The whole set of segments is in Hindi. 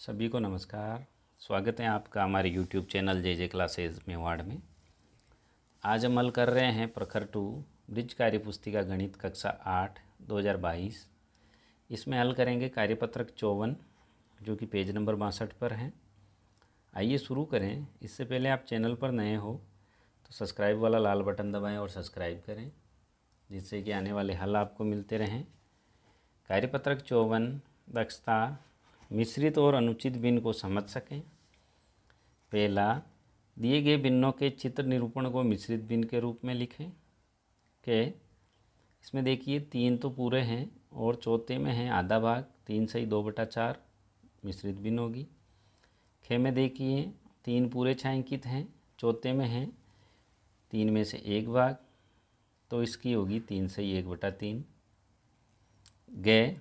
सभी को नमस्कार। स्वागत है आपका हमारे YouTube channel J J classes Mewar में। आज हम हल कर रहे हैं प्रखर टू, ब्रिज कार्य पुस्तिका गणित कक्षा आठ 2022 इसमें हल करेंगे कार्यपत्रक चौवन, जो कि पेज नंबर बासठ पर है। आइए शुरू करें। इससे पहले आप चैनल पर नए हो तो सब्सक्राइब वाला लाल बटन दबाएँ और सब्सक्राइब करें, जिससे कि आने वाले हल आपको मिलते रहें। कार्यपत्रक चौवन, दक्षता मिश्रित और अनुचित भिन्न को समझ सकें। पहला, दिए गए भिन्नों के चित्र निरूपण को मिश्रित भिन्न के रूप में लिखें। के, इसमें देखिए, तीन तो पूरे हैं और चौथे में हैं आधा भाग, तीन सही दो बटा चार, मिश्रित भिन्न होगी। खे में देखिए, तीन पूरे छायांकित हैं, चौथे में हैं, तीन में से एक भाग तो इसकी होगी तीन सही एक बटा तीन। गे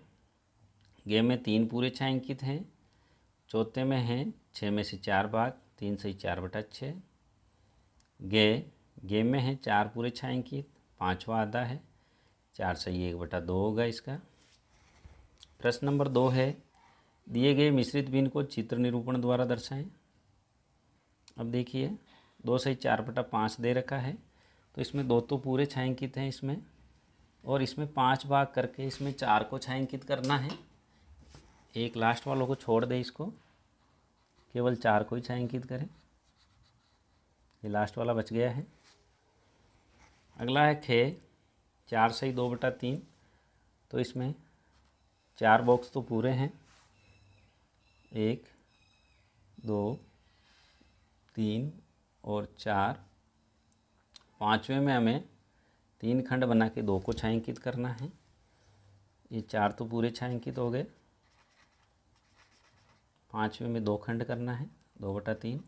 गे में तीन पूरे छायांकित हैं। चौथे में हैं छः में से चार भाग, तीन से चार बटा छः गे गे में है चार पूरे छायांकित, पाँचवा आधा है, चार से एक बटा दो होगा इसका। प्रश्न नंबर दो है, दिए गए मिश्रित बिन को चित्र निरूपण द्वारा दर्शाएँ। अब देखिए, दो से चार बटा पाँच दे रखा है तो इसमें दो तो पूरे छायांकित हैं इसमें, और इसमें पाँच भाग करके इसमें चार को छायांकित करना है। एक लास्ट वालों को छोड़ दे इसको। केवल चार को ही छायांकित करें। ये लास्ट वाला बच गया है। अगला है खे चार से ही दो बटा तीन। तो इसमें चार बॉक्स तो पूरे हैं। एक, दो, तीन और चार। पाँचवें में हमें तीन खंड बना के दो को छायांकित करना है। ये चार तो पूरे छायांकित हो गए। पाँचवें में दो खंड करना है, दो बटा तीन।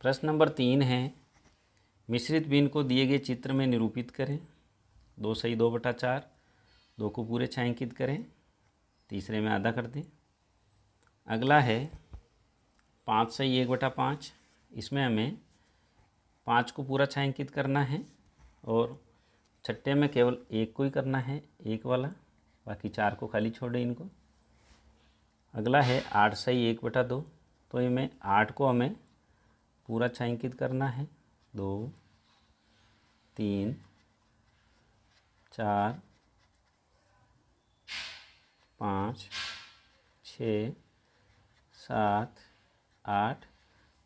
प्रश्न नंबर तीन है, मिश्रित बीन को दिए गए चित्र में निरूपित करें। दो सही, दो बटा चार। दो को पूरे छायांकित करें। तीसरे में आधा कर दें। अगला है, पाँच सही, एक बटा पाँच। इसमें हमें पाँच को पूरा छायांकित करना है और छट्टे में केवल एक को ही करना है, एक वाला। बाकी चार को खाली छोड़े इनको। अगला है आठ सही एक बटा दो। तो इनमें आठ को हमें पूरा छायांकित करना है। दो, तीन, चार, पाँच छ सात, आठ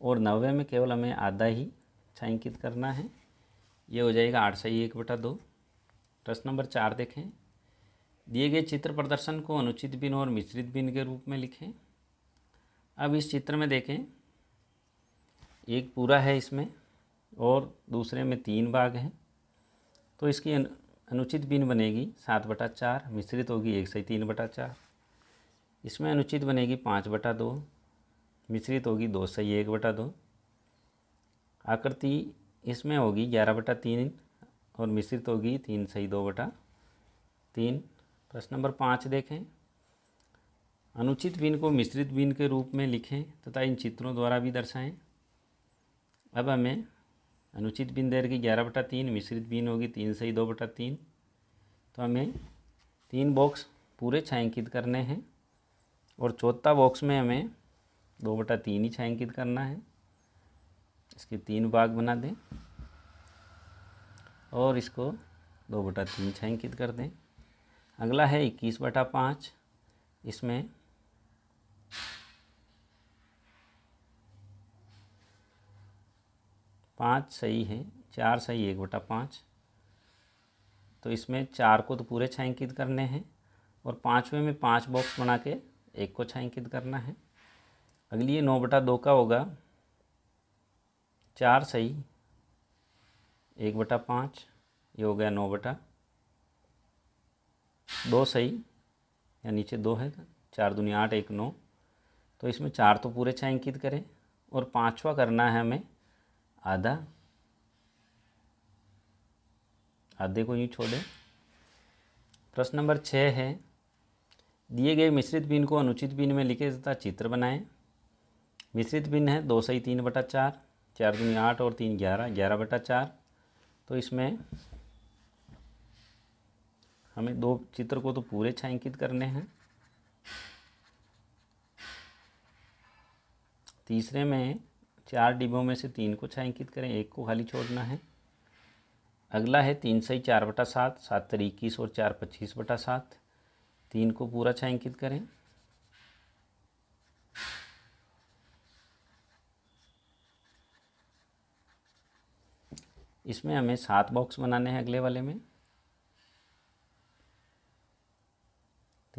और नवे में केवल हमें आधा ही छायांकित करना है। ये हो जाएगा आठ सही एक बटा दो। प्रश्न नंबर चार देखें। दिए गए चित्र प्रदर्शन को अनुचित बिन और मिश्रित बिन के रूप में लिखें। अब इस चित्र में देखें। एक पूरा है इसमें और दूसरे में तीन भाग हैं। तो इसकी अनुचित बिन बनेगी सात बटा चार, मिश्रित होगी एक सही तीन बटा चार। इसमें अनुचित बनेगी पाँच बटा दो, मिश्रित होगी दो सही एक बटा दो। आकृति इसमें होगी ग्यारह बटा तीन और मिश्रित होगी तीन सही दो बटा तीन। प्रश्न नंबर पाँच देखें। अनुचित बिन को मिश्रित बिन के रूप में लिखें तथा इन चित्रों द्वारा भी दर्शाएँ। अब हमें अनुचित बिन देर की ग्यारह बटा तीन, मिश्रित बिन होगी तीन से ही दो बटा तीन। तो हमें तीन बॉक्स पूरे छायांकित करने हैं और चौथा बॉक्स में हमें दो बटा तीन ही छायांकित करना है। इसके तीन भाग बना दें और इसको दो बटा तीन छायांकित कर दें। अगला है इक्कीस बटा पाँच, इसमें पाँच सही है, चार सही, एक बटा पाँच। तो इसमें चार को तो पूरे छायांकित करने हैं और पाँचवें में पाँच बॉक्स बना के एक को छायांकित करना है। अगली ये नौ बटा दो का होगा, चार सही, एक बटा पाँच, ये हो गया नौ बटा दो सही, या नीचे दो है, चार दुनिया आठ, एक नौ। तो इसमें चार तो पूरे छायांकित करें, और पांचवा करना है हमें आधा। आधे को यूँ छोड़ें। प्रश्न नंबर छः है, दिए गए मिश्रित बिन को अनुचित बिन में लिखे तथा चित्र बनाएँ। मिश्रित बिन है दो सही, तीन बटा चार चार दुनिया आठ और तीन ग्यारह ग्यारह बटा चार। तो इसमें हमें दो चित्र को तो पूरे छायांकित करने हैं। तीसरे में चार डिब्बों में से तीन को छायांकित करें, एक को खाली छोड़ना है। अगला है तीन सही चार बटा सात सात तरी इक्कीस और चार पच्चीस बटा सात। तीन को पूरा छायांकित करें। इसमें हमें सात बॉक्स बनाने हैं अगले वाले में।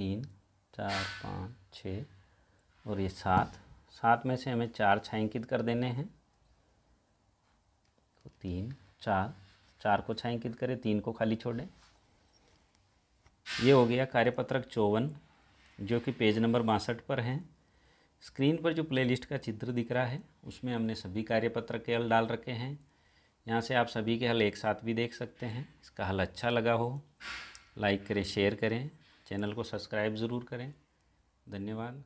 तीन, चार, पाँच, छ और ये सात। सात में से हमें चार छायांकित कर देने हैं। तो तीन, चार चार को छायांकित करें, तीन को खाली छोड़ें। ये हो गया कार्यपत्रक चौवन, जो कि पेज नंबर बासठ पर हैं। स्क्रीन पर जो प्लेलिस्ट का चित्र दिख रहा है, उसमें हमने सभी कार्यपत्रक के हल डाल रखे हैं। यहाँ से आप सभी के हल एक साथ भी देख सकते हैं। इसका हल अच्छा लगा हो, लाइक करें, शेयर करें। चैनल को सब्सक्राइब ज़रूर करें। धन्यवाद।